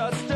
just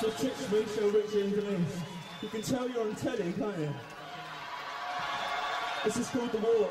So the we move, so Richie and Denise. You can tell you're on telly, can't you? This is called The Walk.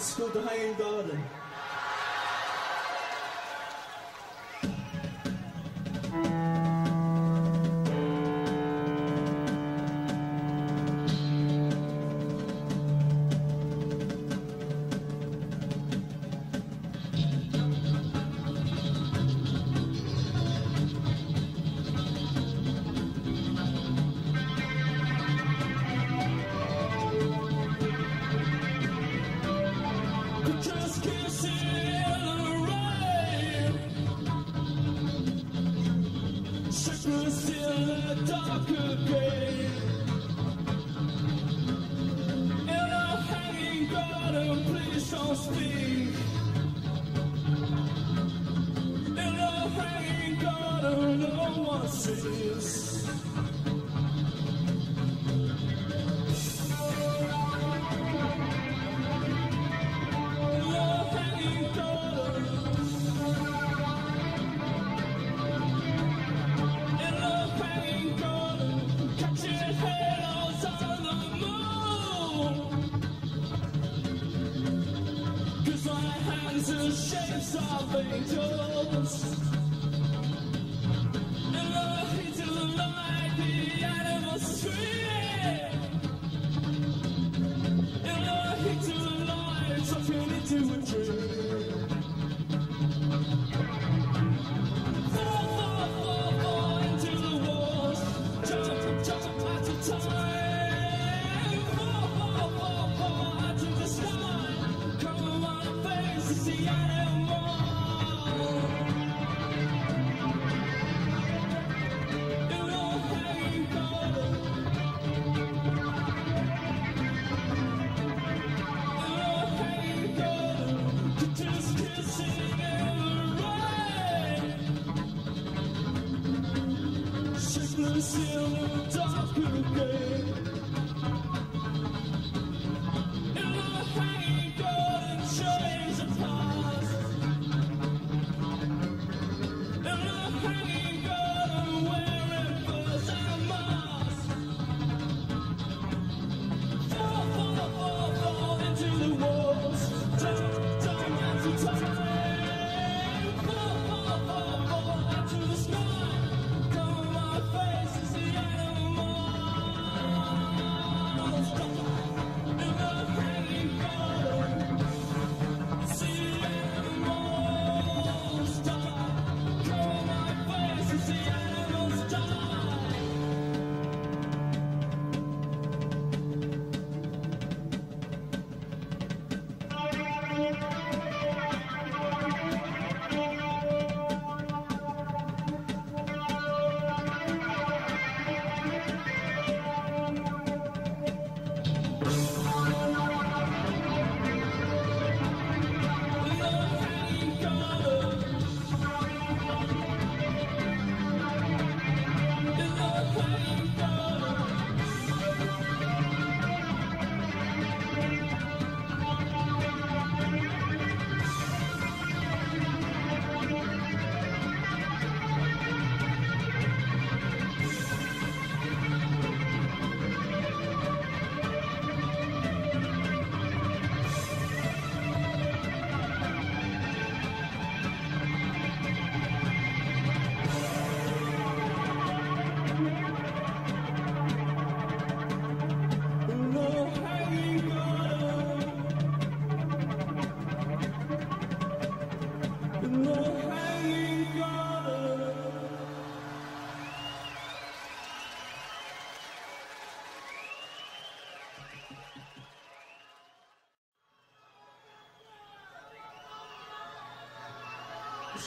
The Hanging Garden.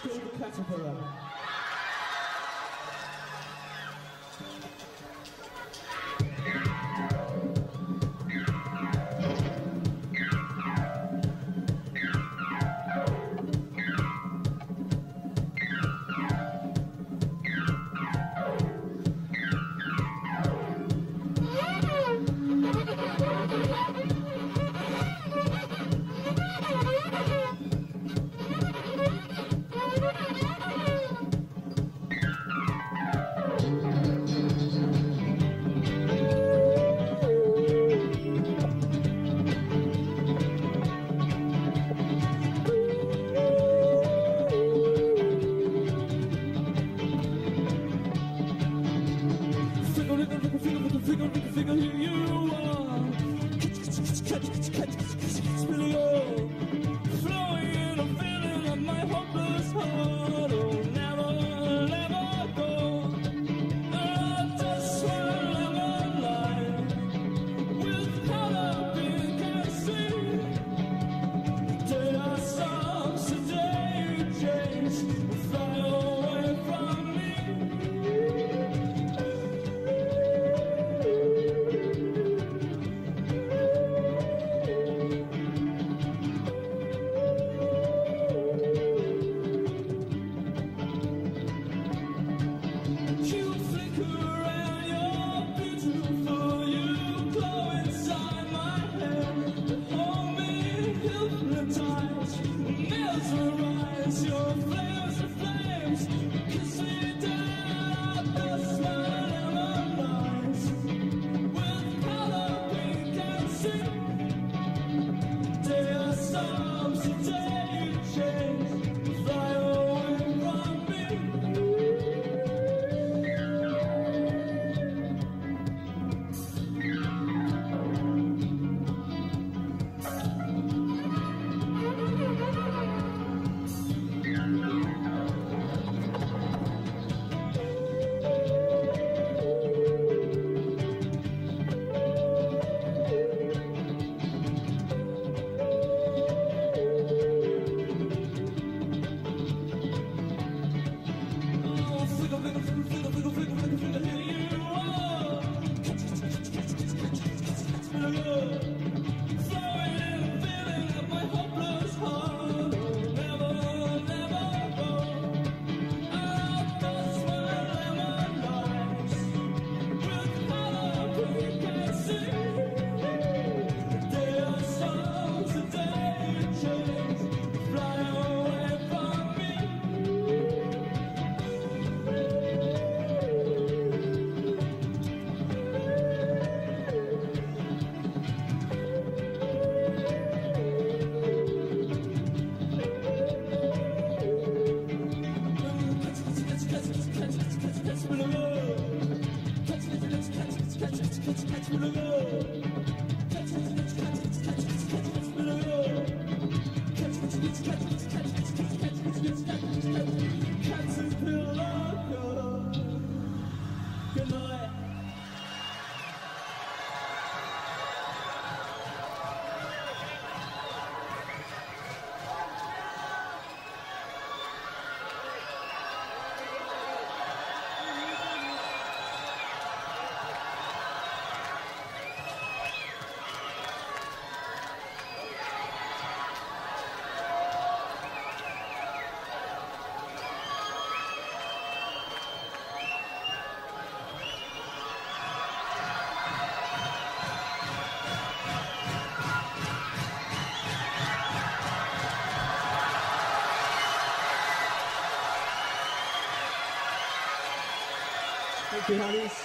Called The Caterpillar. comes today. Thank you, honeys.